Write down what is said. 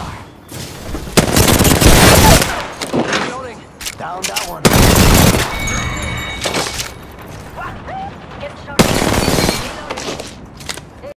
star. Reloading. Down that one. Get shot.